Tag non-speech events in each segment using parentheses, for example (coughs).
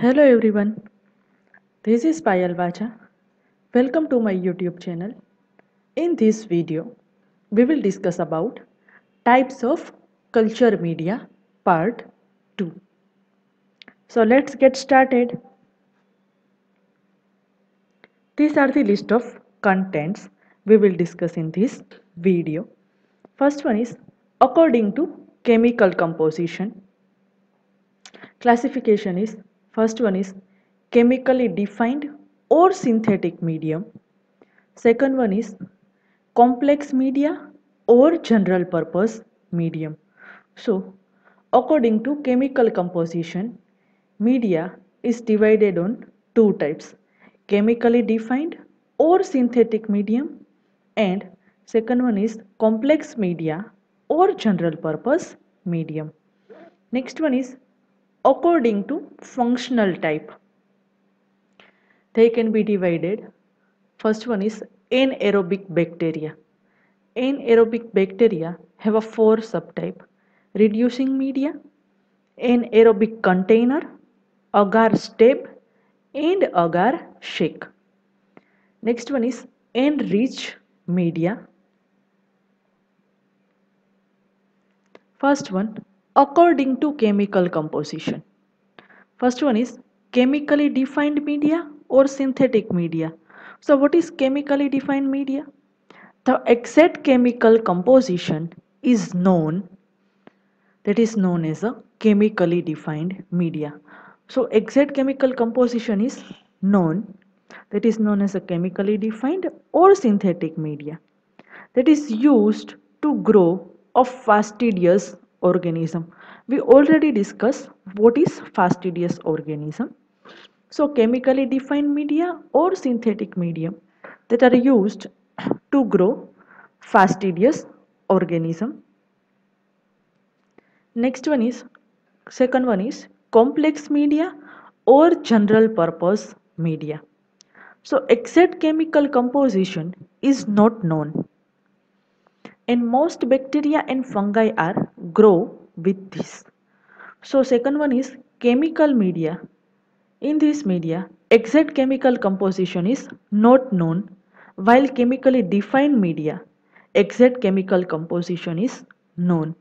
Hello everyone, this is Payal Vaja. Welcome to my YouTube channel. In this video, we will discuss about types of culture media part 2. So let's get started. These are the list of contents we will discuss in this video. First one is according to chemical composition. Classification is first one is chemically defined or synthetic medium. Second one is complex media or general purpose medium. So, according to chemical composition, media is divided on two types chemically defined or synthetic medium and second one is complex media or general purpose medium. Next one is according to functional type. They can be divided. First one is anaerobic bacteria. Anaerobic bacteria have a four subtype reducing media, anaerobic container, agar stab and agar shake. Next one is enriched media. First one according to chemical composition. First one is chemically defined media or synthetic media. So what is chemically defined media? The exact chemical composition is known that is known as a chemically defined media. So exact chemical composition is known that is known as a chemically defined or synthetic media that is used to grow a fastidious organism. We already discussed what is fastidious organism. So chemically defined media or synthetic medium that are used to grow fastidious organism. Next one is second one is complex media or general purpose media. So exact chemical composition is not known and most bacteria and fungi are grow with this. So second one is chemical media. In this media, exact chemical composition is not known while chemically defined media, exact chemical composition is known.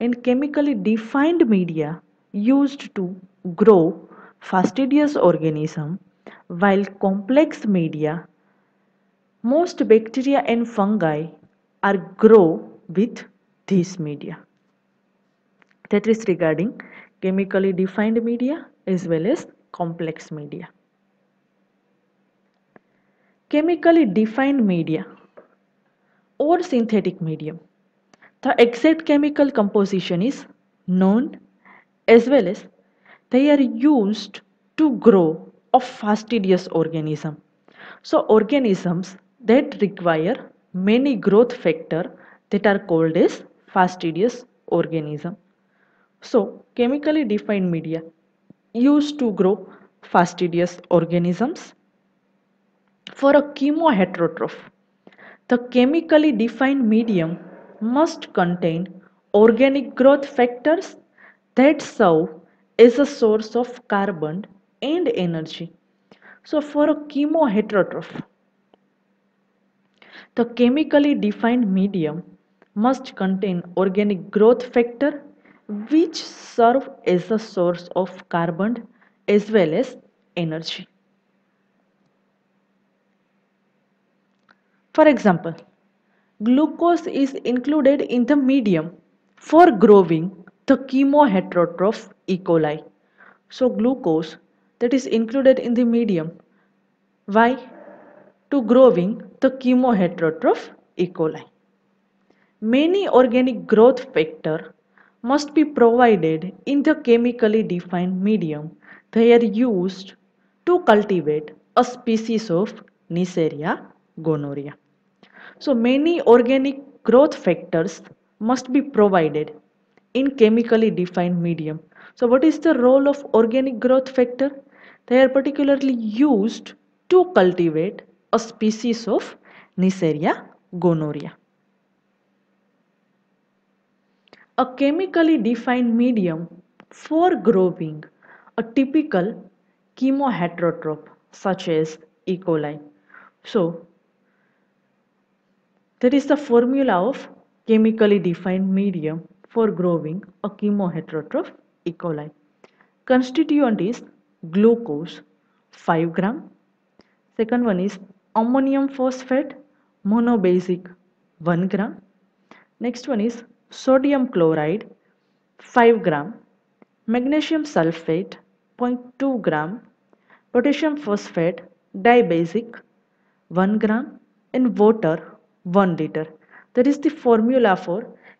And chemically defined media used to grow fastidious organism while complex media, most bacteria and fungi are grow with this media. That is regarding chemically defined media as well as complex media. Chemically defined media or synthetic medium. The exact chemical composition is known as well as they are used to grow a fastidious organism. So organisms that require many growth factor that are called as fastidious organism. So chemically defined media used to grow fastidious organisms. For a chemoheterotroph, the chemically defined medium must contain organic growth factors that serve as a source of carbon and energy. So for a chemoheterotroph, the chemically defined medium must contain organic growth factor which serve as a source of carbon as well as energy. For example, glucose is included in the medium for growing the chemoheterotroph E. coli. So glucose that is included in the medium. Why? To growing the chemoheterotroph E. coli. Many organic growth factor must be provided in the chemically defined medium. They are used to cultivate a species of Neisseria gonorrhea. So many organic growth factors must be provided in chemically defined medium. So what is the role of organic growth factor? They are particularly used to cultivate a species of Neisseria gonorrhea. A chemically defined medium for growing a typical chemoheterotroph such as E. coli. So, that is the formula of chemically defined medium for growing a chemoheterotroph E. coli. Constituent is glucose 5 gram. Second one is ammonium phosphate monobasic 1 gram. Next one is sodium chloride 5 gram. Magnesium sulfate 0.2 gram. Potassium phosphate dibasic 1 gram and water 1 liter. That is the formula for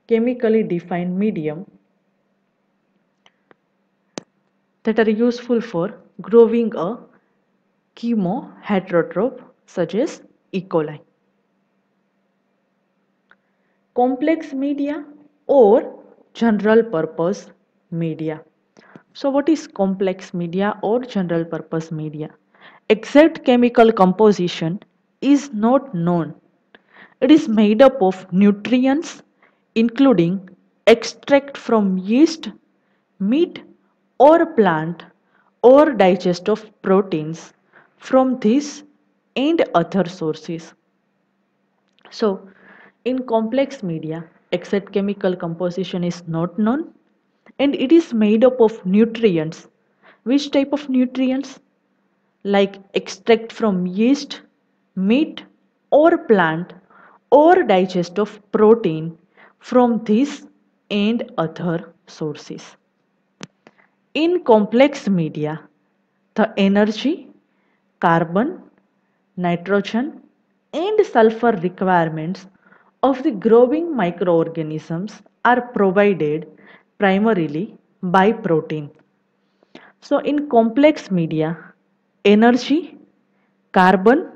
chemically defined medium that are useful for growing a chemoheterotroph such as E. coli. Complex media or general purpose media. So what is complex media or general purpose media? Exact chemical composition is not known. It is made up of nutrients including extract from yeast, meat or plant or digest of proteins from this and other sources. So, in complex media, exact chemical composition is not known and it is made up of nutrients. Which type of nutrients? Like extract from yeast, meat or plant or digest of protein from this and other sources. In complex media, the energy, carbon, nitrogen and sulfur requirements of the growing microorganisms are provided primarily by protein. So in complex media, energy, carbon,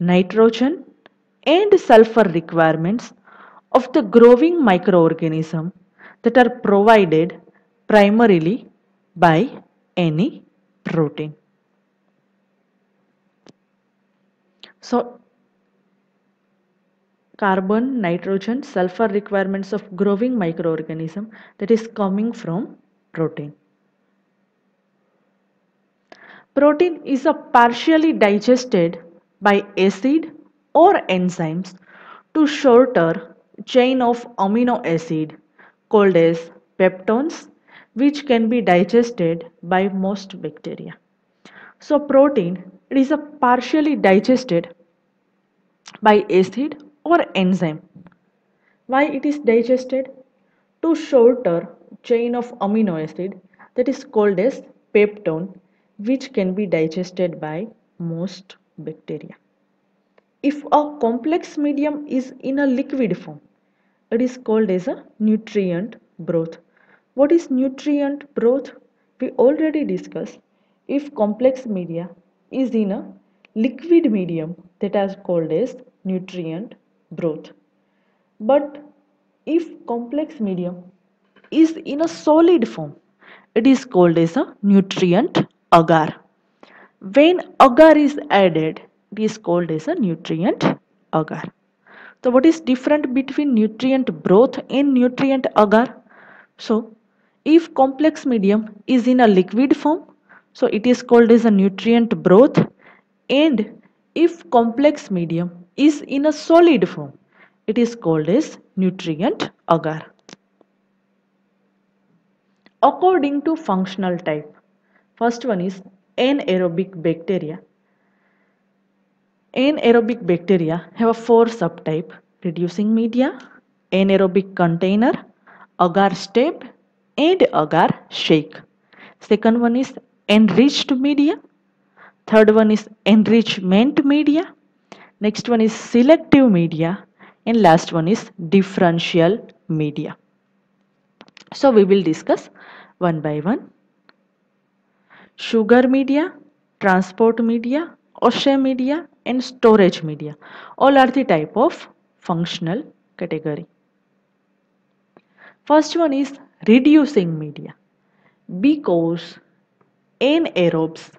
nitrogen and sulfur requirements of the growing microorganism that are provided primarily by any protein. So carbon, nitrogen, sulfur requirements of growing microorganism that is coming from protein. Protein is a partially digested by acid or enzymes to shorter chain of amino acid called as peptones which can be digested by most bacteria. So protein it is a partially digested by acid or enzyme. Why it is digested? To shorter chain of amino acid that is called as peptone which can be digested by most bacteria. If a complex medium is in a liquid form, it is called as a nutrient broth. What is nutrient broth? We already discussed. If complex media is in a liquid medium that is called as nutrient broth. But if complex medium is in a solid form, it is called as a nutrient agar. When agar is added, it is called as a nutrient agar. So what is different between nutrient broth and nutrient agar? So if complex medium is in a liquid form so it is called as a nutrient broth. And if complex medium is in a solid form it is called as nutrient agar. According to functional type first one is anaerobic bacteria. Anaerobic bacteria have a four subtype reducing media anaerobic container agar stab and agar shake. Second one is enriched media. Third one is enrichment media. Next one is selective media. And last one is differential media. So we will discuss one by one. Sugar media, transport media, assay media and storage media. All are the type of functional category. First one is reducing media because anaerobes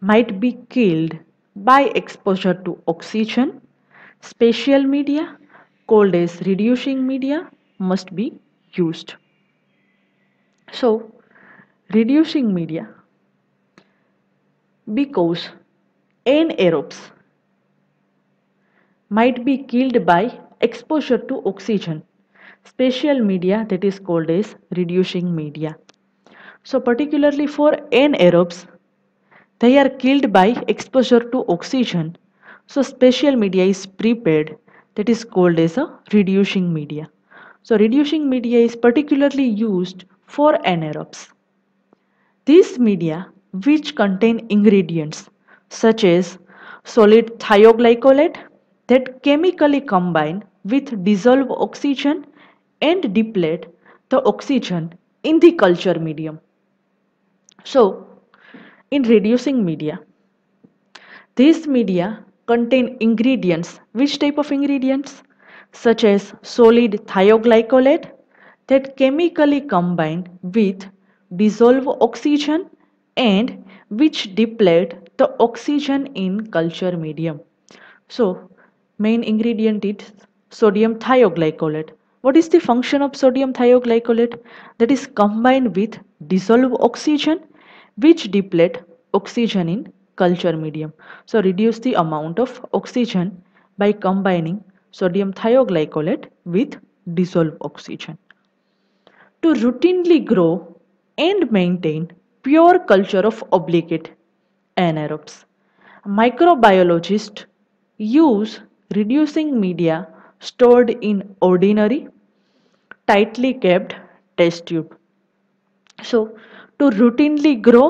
might be killed by exposure to oxygen. Special media called as reducing media must be used. So, reducing media because anaerobes might be killed by exposure to oxygen. Special media that is called as reducing media. So particularly for anaerobes, they are killed by exposure to oxygen. So special media is prepared that is called as a reducing media. So reducing media is particularly used for anaerobes. These media which contain ingredients such as sodium thioglycolate that chemically combine with dissolved oxygen and deplete the oxygen in the culture medium. So, in reducing media, these media contain ingredients. Which type of ingredients? Such as sodium thioglycolate that chemically combine with dissolved oxygen and which deplete the oxygen in culture medium. So, main ingredient is sodium thioglycolate. What is the function of sodium thioglycolate? That is combined with dissolved oxygen which deplete oxygen in culture medium. So reduce the amount of oxygen by combining sodium thioglycolate with dissolved oxygen. To routinely grow and maintain pure culture of obligate anaerobes. Microbiologists use reducing media stored in ordinary, tightly kept test tube. So, to routinely grow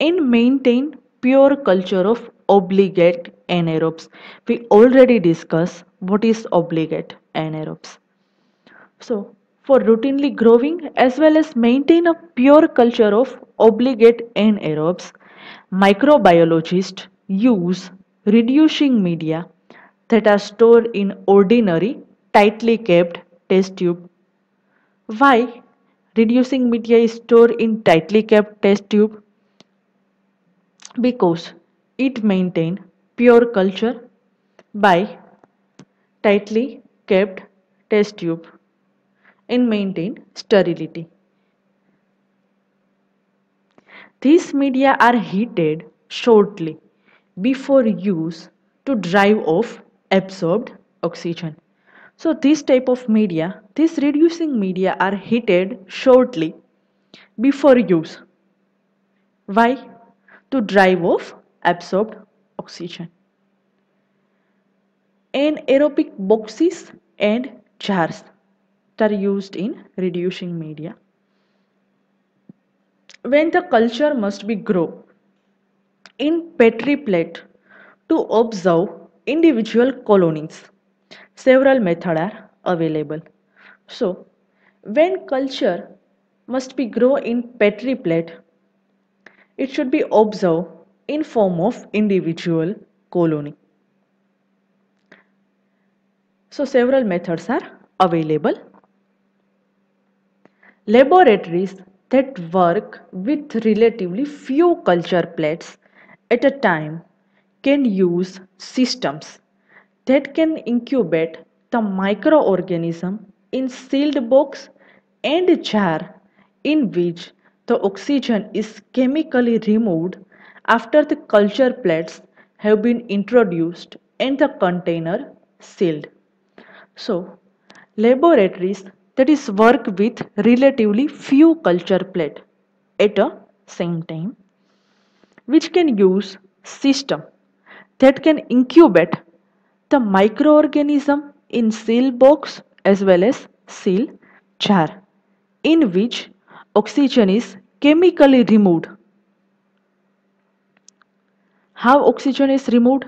and maintain pure culture of obligate anaerobes. We already discussed what is obligate anaerobes. So, for routinely growing as well as maintain a pure culture of obligate anaerobes, microbiologists use reducing media that are stored in ordinary tightly kept test tube. Why reducing media is stored in tightly kept test tube because it maintain pure culture by tightly kept test tube and maintain sterility. These media are heated shortly before use to drive off absorbed oxygen. So this type of media, these reducing media are heated shortly before use. Why? To drive off absorbed oxygen. Anaerobic boxes and jars are used in reducing media. When the culture must be grown in petri plate to observe individual colonies several methods are available. So, when culture must be grown in petri plate, it should be observed in form of individual colony. So, several methods are available. Laboratories that work with relatively few culture plates at a time can use systems that can incubate the microorganism in sealed box and jar in which the oxygen is chemically removed after the culture plates have been introduced and the container sealed. So, laboratories that is work with relatively few culture plate at a same time which can use system that can incubate the microorganism in seal box as well as seal jar in which oxygen is chemically removed. How oxygen is removed?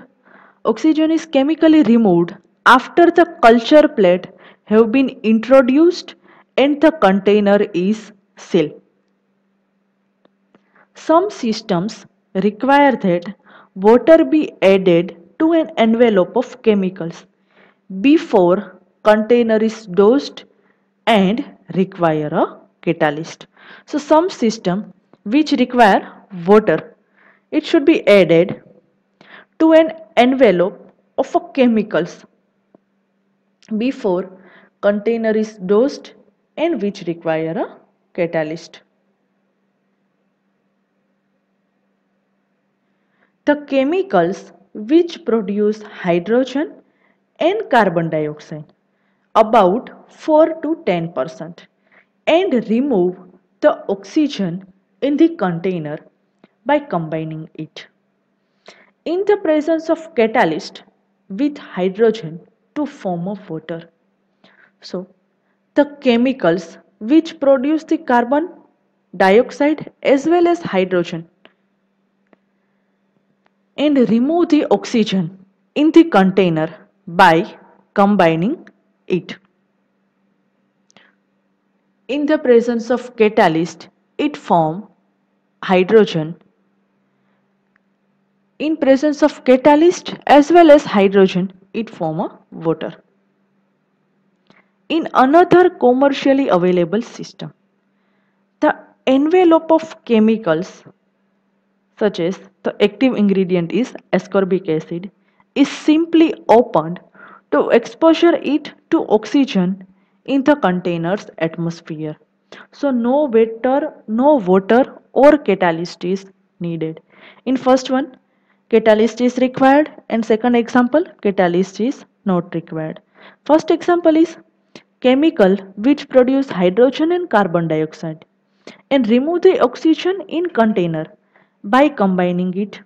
Oxygen is chemically removed after the culture plate have been introduced and the container is sealed. Some systems require that water be added to an envelope of chemicals before container is dosed and require a catalyst. So some system which require water, it should be added to an envelope of a chemicals before container is dosed and which require a catalyst. the chemicals which produce hydrogen and carbon dioxide about 4 to 10 percent and remove the oxygen in the container by combining it. In the presence of catalyst with hydrogen to form of water. So, the chemicals which produce the carbon dioxide as well as hydrogen and remove the oxygen in the container by combining it. In the presence of catalyst, it form hydrogen. In presence of catalyst as well as hydrogen, it form a water. In another commercially available system, the envelope of chemicals such as the active ingredient is ascorbic acid is simply opened to exposure it to oxygen in the container's atmosphere. So no water, no water or catalyst is needed. In first one, catalyst is required and second example, catalyst is not required. First example is chemical which produce hydrogen and carbon dioxide and remove the oxygen in container by combining it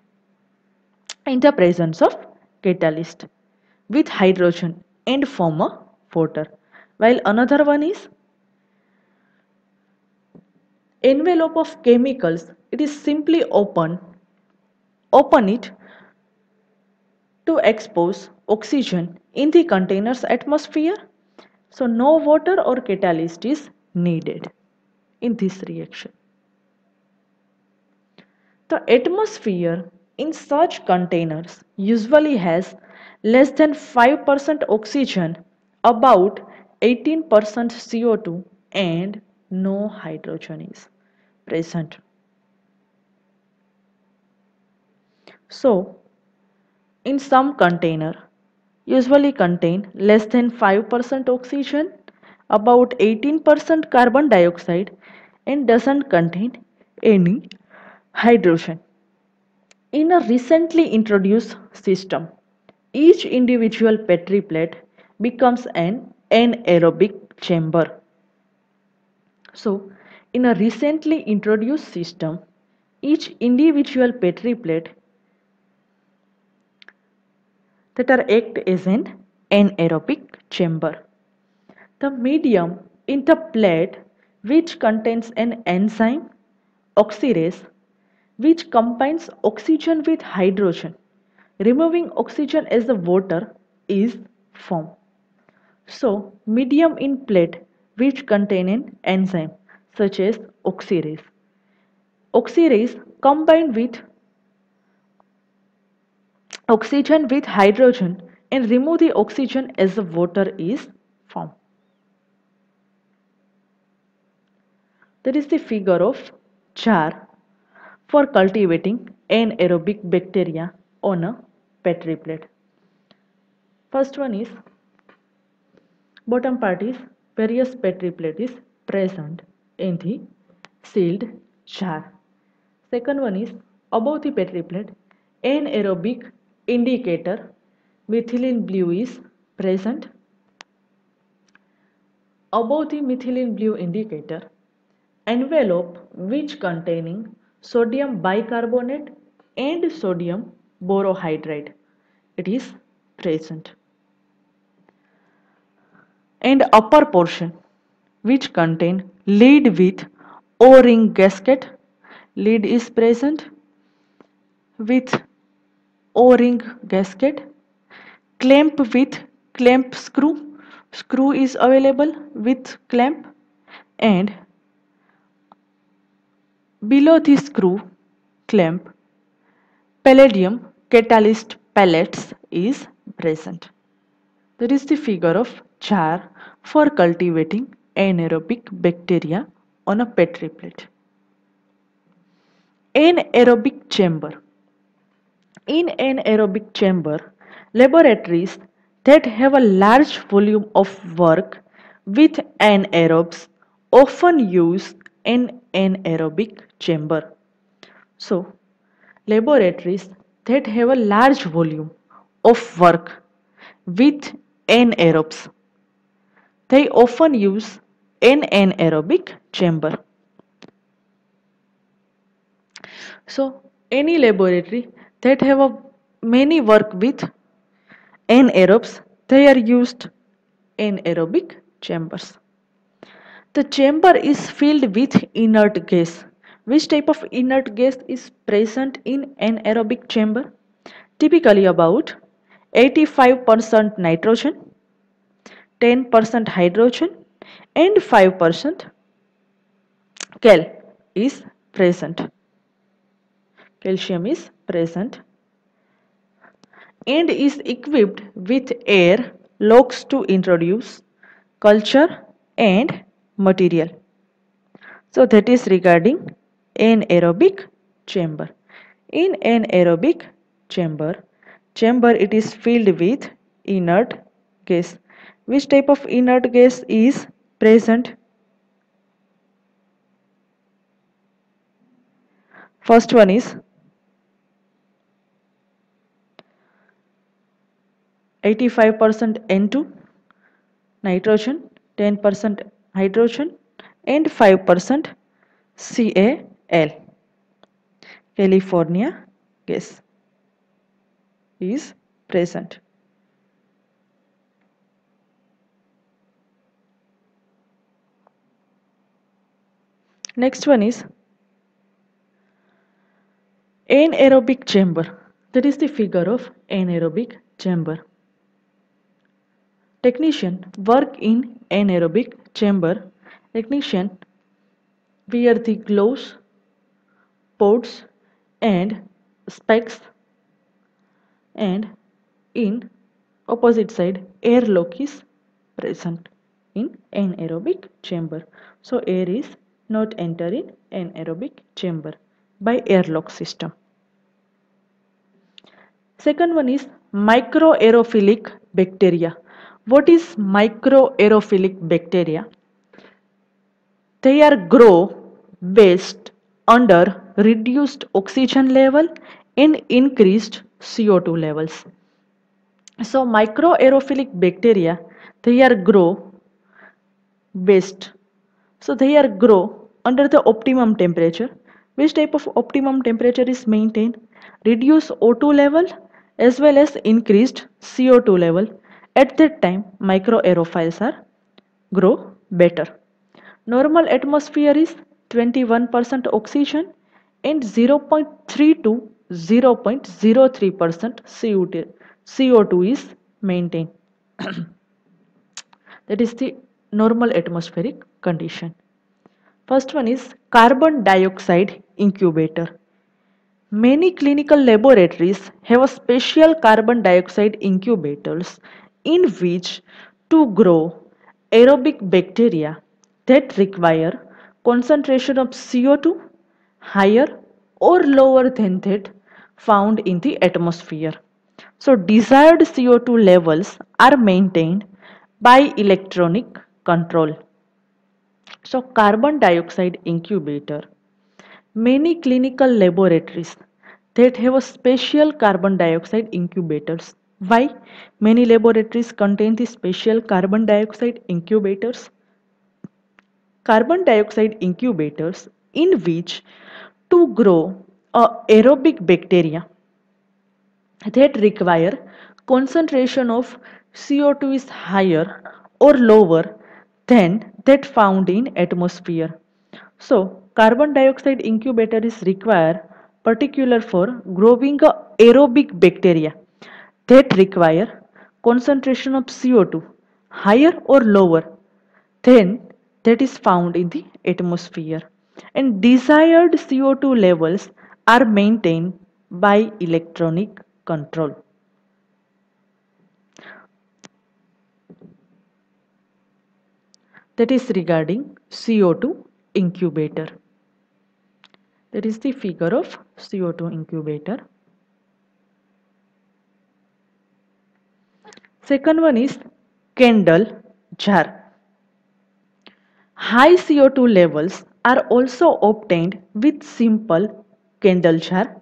in the presence of catalyst with hydrogen and form a water while another one is envelope of chemicals. It is simply open open it to expose oxygen in the container's atmosphere. So no water or catalyst is needed in this reaction the atmosphere in such containers usually has less than 5% oxygen about 18% CO2 and no hydrogen is present. So, in some container usually contain less than 5% oxygen, about 18% carbon dioxide and doesn't contain any hydrogen. In a recently introduced system, each individual Petri plate becomes an anaerobic chamber. So, in a recently introduced system, each individual Petri plate that are act as an anaerobic chamber. The medium in the plate which contains an enzyme oxidase which combines oxygen with hydrogen removing oxygen as the water is formed. So, medium in plate which contain an enzyme such as oxidase. Oxidase combined with oxygen with hydrogen and remove the oxygen as the water is formed. That is the figure of jar for cultivating anaerobic bacteria on a petri plate. First one is Bottom part is various petri plate is present in the sealed jar. Second one is above the petri plate anaerobic indicator methylene blue is present. Above the methylene blue indicator envelope which containing sodium bicarbonate and sodium borohydride it is present and upper portion which contain lead with O-ring gasket. Lead is present with O-ring gasket. Clamp with clamp screw. Screw is available with clamp and below the screw clamp palladium catalyst pellets is present. There is the figure of jar for cultivating anaerobic bacteria on a petri plate. Anaerobic chamber. In anaerobic chamber, laboratories that have a large volume of work with anaerobes often use an anaerobic chamber. So, laboratories that have a large volume of work with anaerobes. They often use an anaerobic chamber. So any laboratory that have a many work with anaerobes, they are used anaerobic chambers. The chamber is filled with inert gas. Which type of inert gas is present in anaerobic chamber? Typically about 85% nitrogen, 10% hydrogen and 5% cal is present. Calcium is present and is equipped with air locks to introduce culture and material. So that is regarding anaerobic chamber. In anaerobic chamber, chamber it is filled with inert gas. Which type of inert gas is present? First one is 85% N2, nitrogen, 10% hydrogen and 5% CAL. California gas is present. Next one is anaerobic chamber. That is the figure of anaerobic chamber. Technician work in anaerobic chamber. Technician wear the gloves, ports and specs and in opposite side airlock is present in anaerobic chamber. So air is not entering anaerobic chamber by airlock system. Second one is microaerophilic bacteria. What is microaerophilic bacteria? They are grow best under reduced oxygen level and increased CO2 levels. So microaerophilic bacteria they are grow best. So they are grow under the optimum temperature. Which type of optimum temperature is maintained? Reduce O2 level as well as increased CO2 level. At that time micro microaerophiles are grow better. Normal atmosphere is 21% oxygen and 0.3 to 0.03% CO2, CO2 is maintained. (coughs) that is the normal atmospheric condition. First one is carbon dioxide incubator. Many clinical laboratories have a special carbon dioxide incubators in which to grow aerobic bacteria that require concentration of CO2 higher or lower than that found in the atmosphere. So desired CO2 levels are maintained by electronic control. So carbon dioxide incubator. Many clinical laboratories that have a special carbon dioxide incubators. Why? Many laboratories contain the special carbon dioxide incubators carbon dioxide incubators in which to grow aerobic bacteria that require concentration of CO2 is higher or lower than that found in atmosphere. So carbon dioxide incubator is required particular for growing aerobic bacteria that require concentration of CO2 higher or lower than that is found in the atmosphere and desired CO2 levels are maintained by electronic control. That is regarding CO2 incubator. That is the figure of CO2 incubator. Second one is candle jar. High CO2 levels are also obtained with simple candle jar.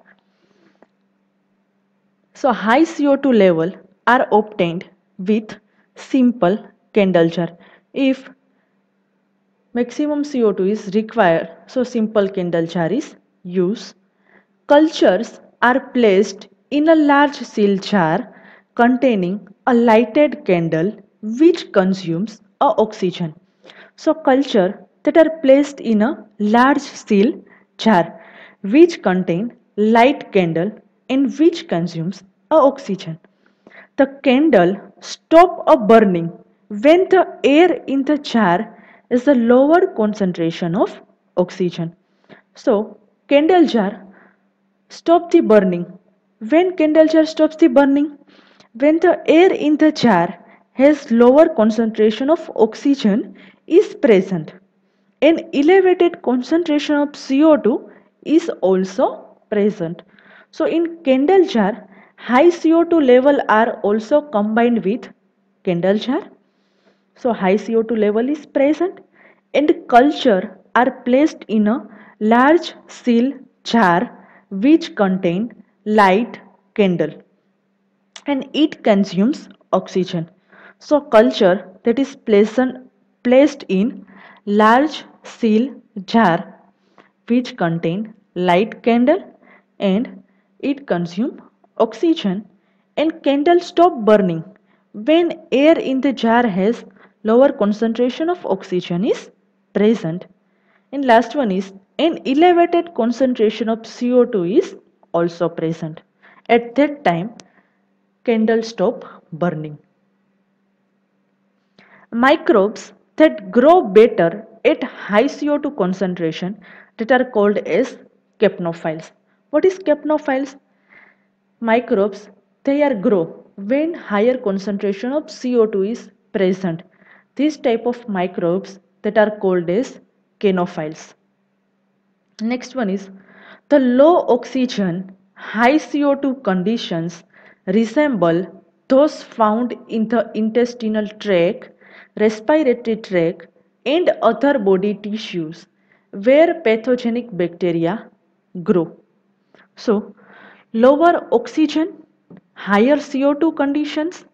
So high CO2 level are obtained with simple candle jar. If maximum CO2 is required, so simple candle jar is used. Cultures are placed in a large seal jar containing a lighted candle which consumes a oxygen. So culture that are placed in a large seal jar which contain light candle and which consumes a oxygen. The candle stop a burning when the air in the jar is a lower concentration of oxygen. So candle jar stop the burning. When candle jar stops the burning? When the air in the jar has lower concentration of oxygen is present. An elevated concentration of CO2 is also present. So in candle jar, high CO2 level are also combined with candle jar. So high CO2 level is present and culture are placed in a large seal jar which contain light candle and it consumes oxygen. So culture that is placed, in large seal jar which contain light candle and it consume oxygen. And candle stop burning. When air in the jar has lower concentration of oxygen is present. And last one is an elevated concentration of CO2 is also present. At that time candle stop burning microbes that grow better at high CO2 concentration that are called as capnophiles. What is capnophiles? Microbes, they are grow when higher concentration of CO2 is present. This type of microbes that are called as capnophiles. Next one is the low oxygen, high CO2 conditions resemble those found in the intestinal tract, respiratory tract and other body tissues where pathogenic bacteria grow. So, lower oxygen, higher CO2 conditions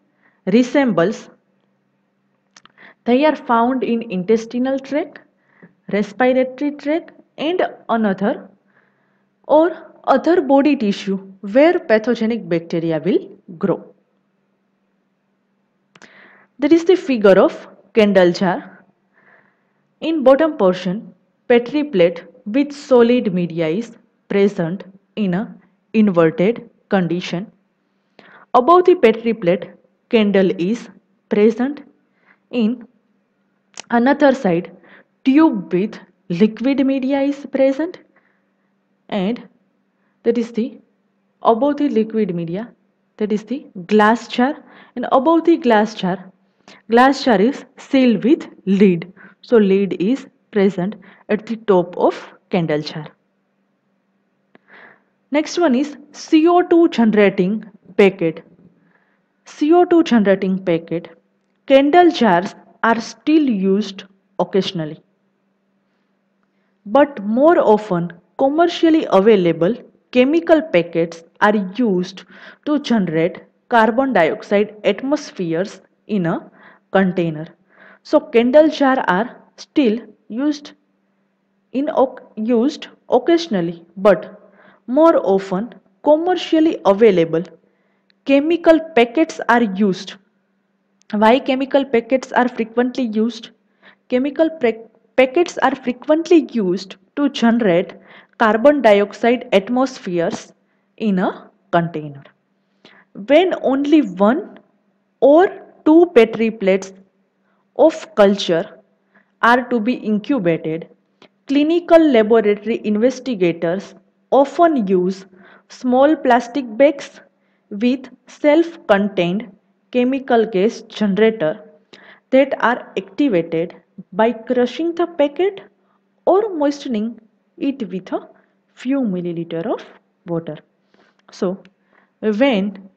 resembles they are found in intestinal tract, respiratory tract and another or other body tissue where pathogenic bacteria will grow. That is the figure of candle jar. In bottom portion, Petri plate with solid media is present in a inverted condition. Above the Petri plate, candle is present in another side. Tube with liquid media is present and that is the above the liquid media. That is the glass jar. And above the glass jar glass jar is sealed with lid. So lid is present at the top of candle jar. Next one is co2 generating packet. Co2 generating packet. Candle jars are still used occasionally but more often commercially available chemical packets are used to generate carbon dioxide atmospheres in a container. So candle jar are still used in used occasionally but more often commercially available chemical packets are used. Why chemical packets are frequently used? Chemical packets are frequently used to generate carbon dioxide atmospheres in a container. When only one or two Petri plates of culture are to be incubated, clinical laboratory investigators often use small plastic bags with self-contained chemical gas generator that are activated by crushing the packet or moistening it with a few milliliter of water. So, when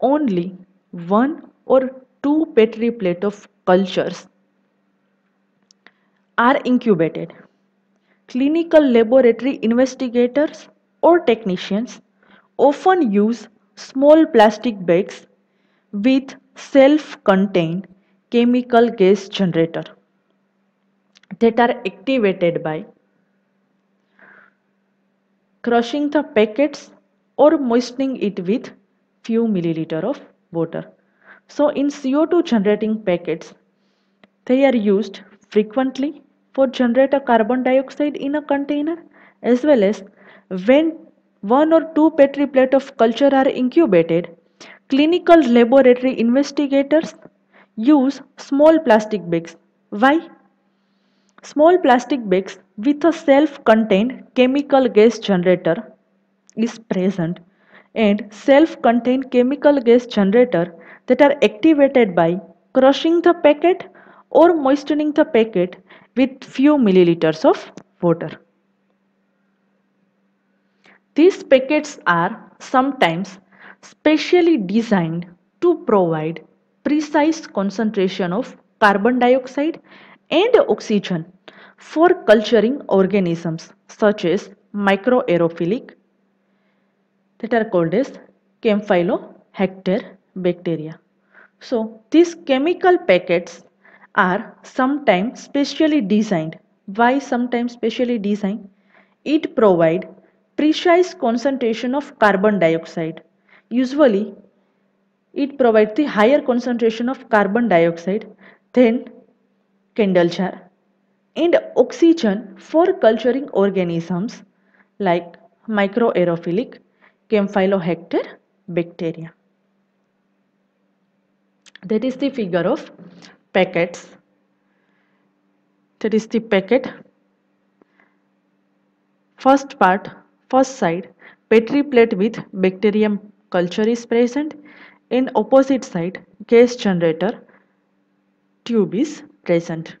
only one or two petri plate of cultures are incubated, clinical laboratory investigators or technicians often use small plastic bags with self-contained chemical gas generator that are activated by crushing the packets or moistening it with few milliliter of water. So in CO2 generating packets, they are used frequently for generate a carbon dioxide in a container as well as when one or two petri plate of culture are incubated, clinical laboratory investigators use small plastic bags. Why? Small plastic bags with a self-contained chemical gas generator is present and self-contained chemical gas generator that are activated by crushing the packet or moistening the packet with few milliliters of water. These packets are sometimes specially designed to provide precise concentration of carbon dioxide and oxygen for culturing organisms such as microaerophilic that are called as Campylobacter bacteria. So these chemical packets are sometimes specially designed. Why sometimes specially designed? It provide precise concentration of carbon dioxide. Usually it provides the higher concentration of carbon dioxide than candle jar and oxygen for culturing organisms like microaerophilic Campylobacter bacteria. That is the figure of packets. That is the packet. First part, first side, petri plate with bacterium culture is present. In opposite side, gas generator tube is present.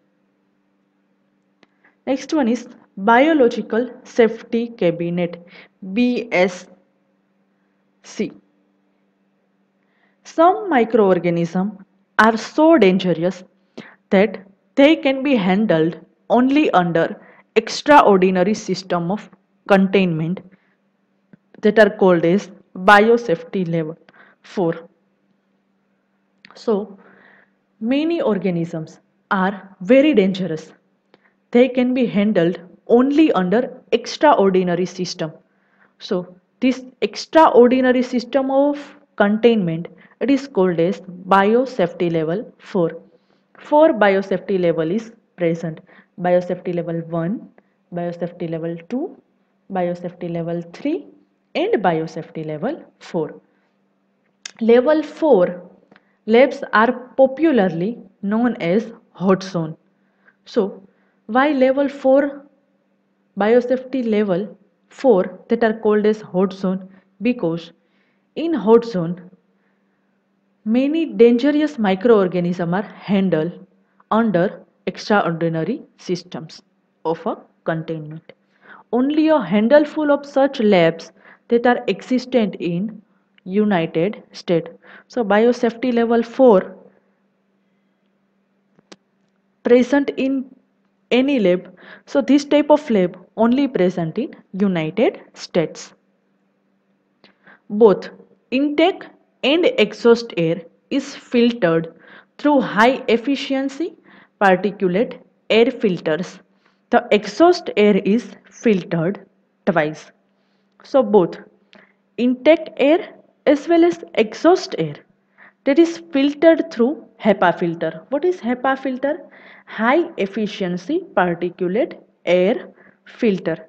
Next one is Biological Safety Cabinet BSC. Some microorganisms are so dangerous that they can be handled only under extraordinary system of containment that are called as biosafety level 4. So many organisms are very dangerous they can be handled only under extraordinary system. So this extraordinary system of containment it is called as biosafety level 4. 4 biosafety level is present. Biosafety level 1, biosafety level 2, biosafety level 3 and biosafety level 4. Level 4 labs are popularly known as hot zone. So why level 4 biosafety level 4 that are called as hot zone? Because in hot zone, many dangerous microorganisms are handled under extraordinary systems of a containment. Only a handful of such labs that are existent in United States. So biosafety level 4 present in any lab. So this type of lab only present in United States. Both intake and exhaust air is filtered through high efficiency particulate air filters. The exhaust air is filtered twice. So both intake air as well as exhaust air that is filtered through HEPA filter. What is HEPA filter? high efficiency particulate air filter.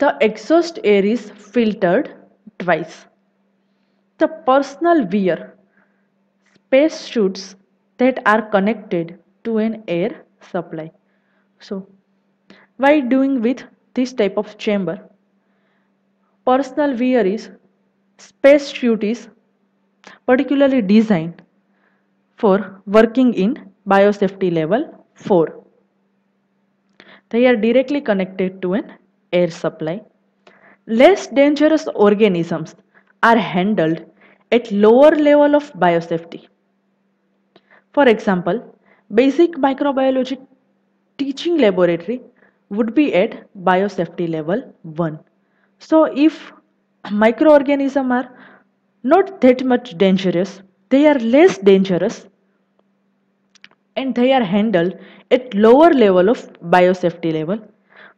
The exhaust air is filtered twice. The personal wear space suits that are connected to an air supply. So, why doing with this type of chamber? Personal wear is space suit is particularly designed for working in biosafety level 4. They are directly connected to an air supply. Less dangerous organisms are handled at lower level of biosafety. For example, basic microbiology teaching laboratory would be at biosafety level 1. So if microorganisms are not that much dangerous. They are less dangerous and they are handled at lower level of biosafety level.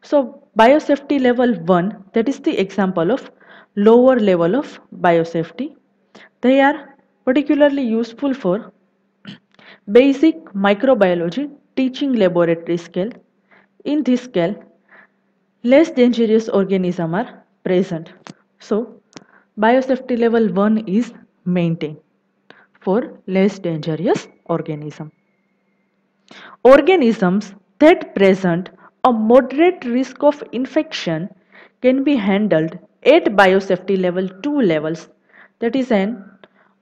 So biosafety level 1 that is the example of lower level of biosafety. They are particularly useful for basic microbiology teaching laboratory scale. In this scale, less dangerous organisms are present. So biosafety level 1 is maintained for less dangerous organism. Organisms that present a moderate risk of infection can be handled at biosafety level 2 levels that is an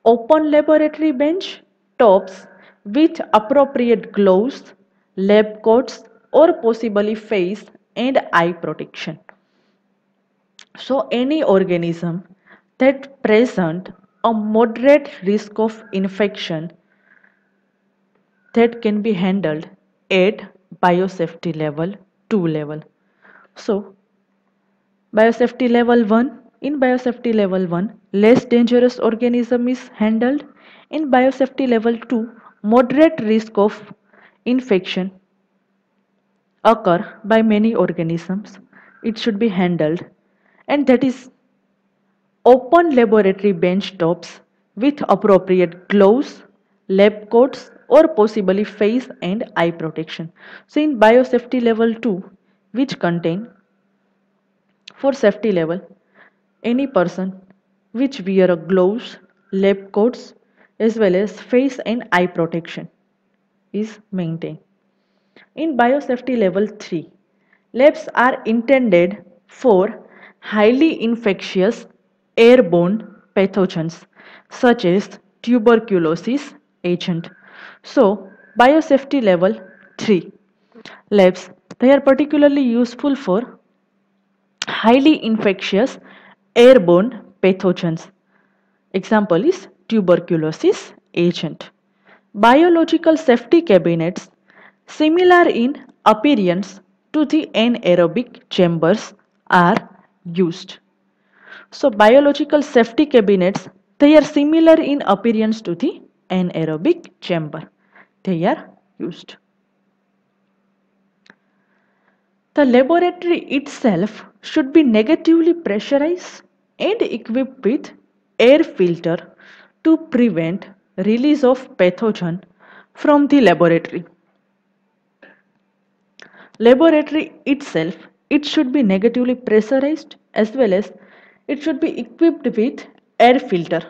open laboratory bench tops with appropriate gloves, lab coats or possibly face and eye protection. So any organism that present a moderate risk of infection that can be handled at biosafety level 2 level. So biosafety level 1 in biosafety level 1 less dangerous organism is handled in biosafety level 2 moderate risk of infection occur by many organisms it should be handled and that is open laboratory bench tops with appropriate gloves lab coats or possibly face and eye protection. So in biosafety level 2 which contain for safety level any person which wear a gloves, lab coats as well as face and eye protection is maintained. In biosafety level 3 labs are intended for highly infectious airborne pathogens such as tuberculosis agent so, biosafety level 3 labs they are particularly useful for highly infectious airborne pathogens. Example is tuberculosis agent. Biological safety cabinets similar in appearance to the anaerobic chambers are used. So biological safety cabinets they are similar in appearance to the anaerobic chamber. They are used. The laboratory itself should be negatively pressurized and equipped with air filter to prevent release of pathogen from the laboratory. Laboratory itself, it should be negatively pressurized as well as it should be equipped with air filter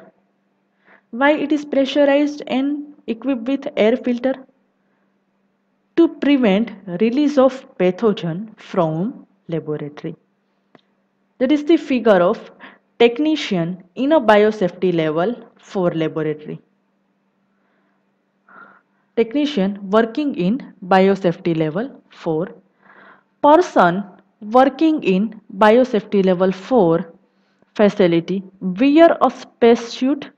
why it is pressurized and equipped with air filter? To prevent release of pathogen from laboratory. That is the figure of technician in a biosafety level 4 laboratory. Technician working in biosafety level 4. Person working in biosafety level 4 facility wear a spacesuit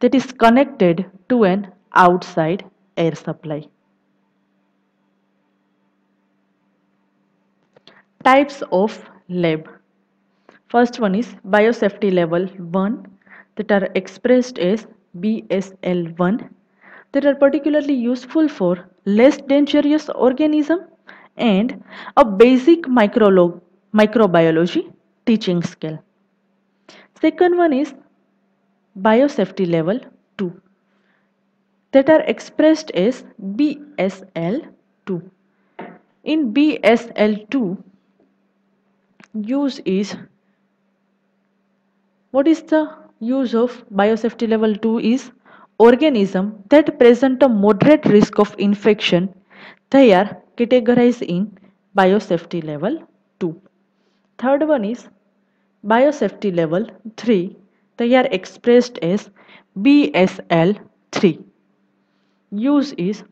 that is connected to an outside air supply. Types of lab. First one is biosafety level 1 that are expressed as BSL1 that are particularly useful for less dangerous organism and a basic microbiology teaching skill. Second one is biosafety level 2 that are expressed as BSL2. In BSL2, use is what is the use of biosafety level 2 is organism that present a moderate risk of infection they are categorized in biosafety level 2 third one is biosafety level 3 they are expressed as BSL3. Use is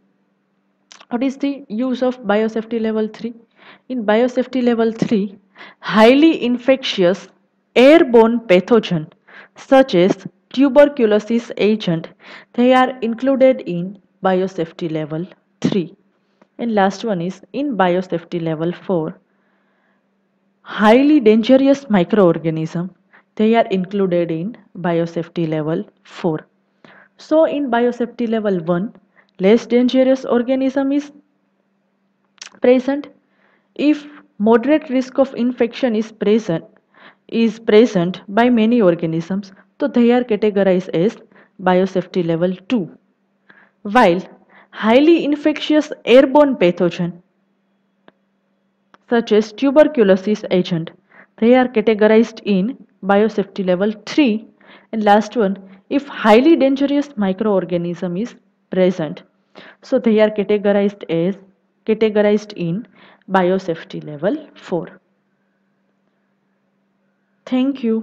what is the use of biosafety level 3? In biosafety level 3, highly infectious airborne pathogen such as tuberculosis agent they are included in biosafety level 3 and last one is in biosafety level 4 highly dangerous microorganism they are included in biosafety level 4. So in biosafety level 1, less dangerous organism is present. If moderate risk of infection is present, is present by many organisms, so they are categorized as biosafety level 2. While highly infectious airborne pathogen such as tuberculosis agent, they are categorized in biosafety level 3 and last one if highly dangerous microorganism is present so they are categorized as categorized in biosafety level 4 thank you